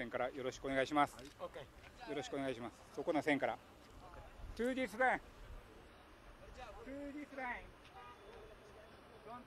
線からよろしくお願いします。はい、よろしくお願いします。そこの線から。To this line. To this line. Don't